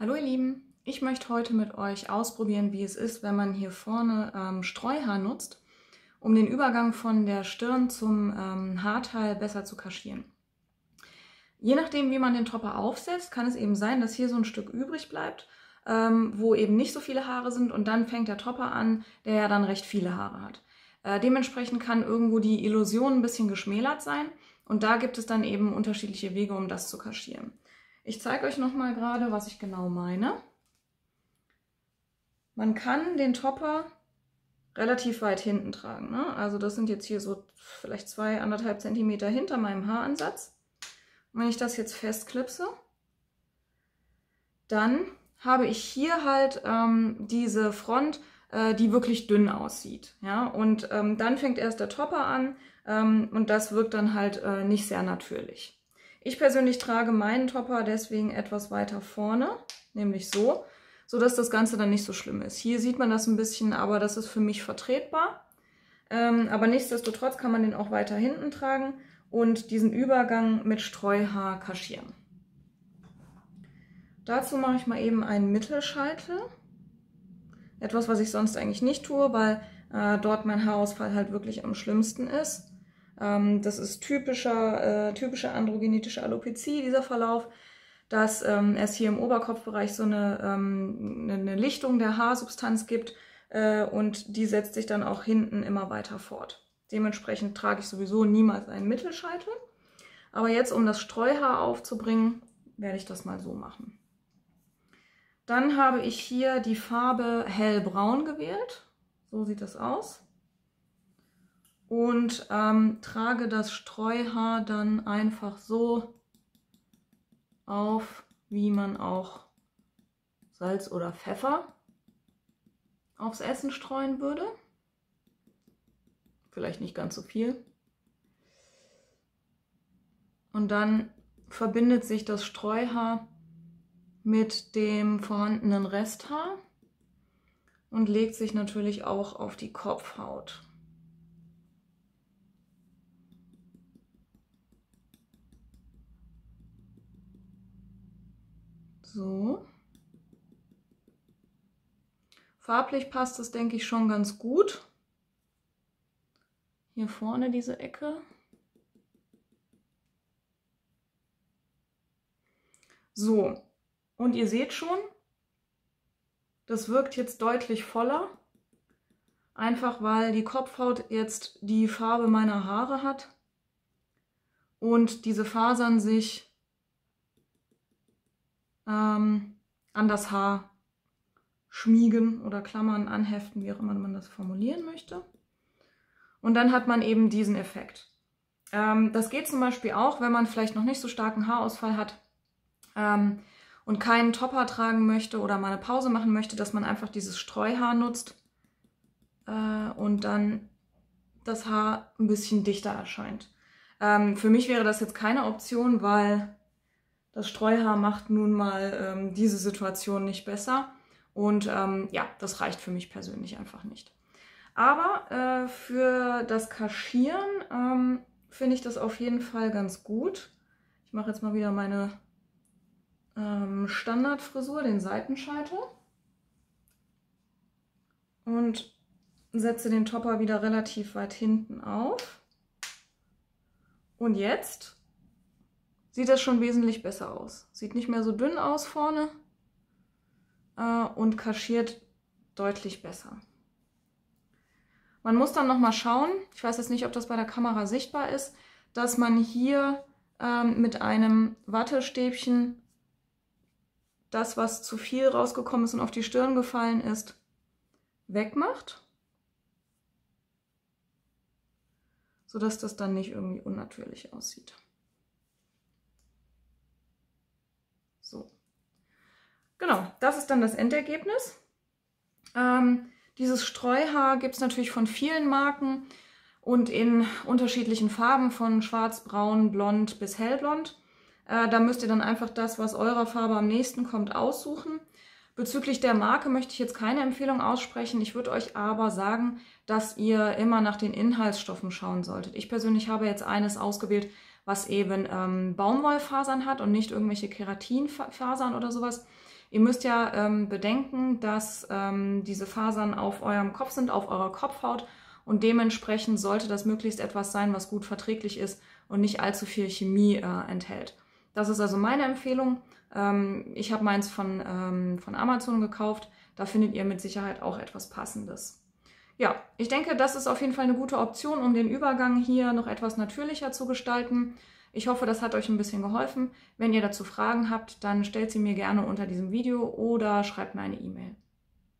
Hallo ihr Lieben, ich möchte heute mit euch ausprobieren, wie es ist, wenn man hier vorne ähm, Streuhaar nutzt, um den Übergang von der Stirn zum ähm, Haarteil besser zu kaschieren. Je nachdem, wie man den Topper aufsetzt, kann es eben sein, dass hier so ein Stück übrig bleibt, ähm, wo eben nicht so viele Haare sind und dann fängt der Topper an, der ja dann recht viele Haare hat. Äh, dementsprechend kann irgendwo die Illusion ein bisschen geschmälert sein und da gibt es dann eben unterschiedliche Wege, um das zu kaschieren. Ich zeige euch nochmal gerade, was ich genau meine. Man kann den Topper relativ weit hinten tragen. Ne? Also das sind jetzt hier so vielleicht zwei, anderthalb Zentimeter hinter meinem Haaransatz. Und wenn ich das jetzt festklipse, dann habe ich hier halt ähm, diese Front, äh, die wirklich dünn aussieht. Ja? Und ähm, dann fängt erst der Topper an ähm, und das wirkt dann halt äh, nicht sehr natürlich. Ich persönlich trage meinen Topper deswegen etwas weiter vorne, nämlich so, sodass das Ganze dann nicht so schlimm ist. Hier sieht man das ein bisschen, aber das ist für mich vertretbar. Ähm, aber nichtsdestotrotz kann man den auch weiter hinten tragen und diesen Übergang mit Streuhaar kaschieren. Dazu mache ich mal eben einen Mittelscheitel. Etwas, was ich sonst eigentlich nicht tue, weil äh, dort mein Haarausfall halt wirklich am schlimmsten ist. Ähm, das ist typischer, äh, typische androgenetische Alopezie, dieser Verlauf, dass ähm, es hier im Oberkopfbereich so eine, ähm, eine Lichtung der Haarsubstanz gibt äh, und die setzt sich dann auch hinten immer weiter fort. Dementsprechend trage ich sowieso niemals einen Mittelscheitel. Aber jetzt, um das Streuhaar aufzubringen, werde ich das mal so machen. Dann habe ich hier die Farbe hellbraun gewählt. So sieht das aus und ähm, trage das Streuhaar dann einfach so auf, wie man auch Salz oder Pfeffer aufs Essen streuen würde. Vielleicht nicht ganz so viel. Und dann verbindet sich das Streuhaar mit dem vorhandenen Resthaar und legt sich natürlich auch auf die Kopfhaut. So. Farblich passt das, denke ich, schon ganz gut. Hier vorne diese Ecke. So, und ihr seht schon, das wirkt jetzt deutlich voller. Einfach weil die Kopfhaut jetzt die Farbe meiner Haare hat und diese Fasern sich ähm, an das Haar schmiegen oder Klammern anheften, wie auch immer man das formulieren möchte. Und dann hat man eben diesen Effekt. Ähm, das geht zum Beispiel auch, wenn man vielleicht noch nicht so starken Haarausfall hat ähm, und keinen Topper tragen möchte oder mal eine Pause machen möchte, dass man einfach dieses Streuhaar nutzt äh, und dann das Haar ein bisschen dichter erscheint. Ähm, für mich wäre das jetzt keine Option, weil das Streuhaar macht nun mal ähm, diese Situation nicht besser. Und ähm, ja, das reicht für mich persönlich einfach nicht. Aber äh, für das Kaschieren ähm, finde ich das auf jeden Fall ganz gut. Ich mache jetzt mal wieder meine ähm, Standardfrisur, den Seitenscheitel. Und setze den Topper wieder relativ weit hinten auf. Und jetzt sieht das schon wesentlich besser aus. Sieht nicht mehr so dünn aus vorne äh, und kaschiert deutlich besser. Man muss dann nochmal schauen, ich weiß jetzt nicht, ob das bei der Kamera sichtbar ist, dass man hier ähm, mit einem Wattestäbchen das, was zu viel rausgekommen ist und auf die Stirn gefallen ist, wegmacht. Sodass das dann nicht irgendwie unnatürlich aussieht. So. Genau, das ist dann das Endergebnis. Ähm, dieses Streuhaar gibt es natürlich von vielen Marken und in unterschiedlichen Farben von schwarz, braun, blond bis hellblond. Äh, da müsst ihr dann einfach das, was eurer Farbe am nächsten kommt, aussuchen. Bezüglich der Marke möchte ich jetzt keine Empfehlung aussprechen. Ich würde euch aber sagen, dass ihr immer nach den Inhaltsstoffen schauen solltet. Ich persönlich habe jetzt eines ausgewählt, was eben ähm, Baumwollfasern hat und nicht irgendwelche Keratinfasern oder sowas. Ihr müsst ja ähm, bedenken, dass ähm, diese Fasern auf eurem Kopf sind, auf eurer Kopfhaut und dementsprechend sollte das möglichst etwas sein, was gut verträglich ist und nicht allzu viel Chemie äh, enthält. Das ist also meine Empfehlung. Ähm, ich habe meins von, ähm, von Amazon gekauft. Da findet ihr mit Sicherheit auch etwas Passendes. Ja, ich denke, das ist auf jeden Fall eine gute Option, um den Übergang hier noch etwas natürlicher zu gestalten. Ich hoffe, das hat euch ein bisschen geholfen. Wenn ihr dazu Fragen habt, dann stellt sie mir gerne unter diesem Video oder schreibt mir eine E-Mail.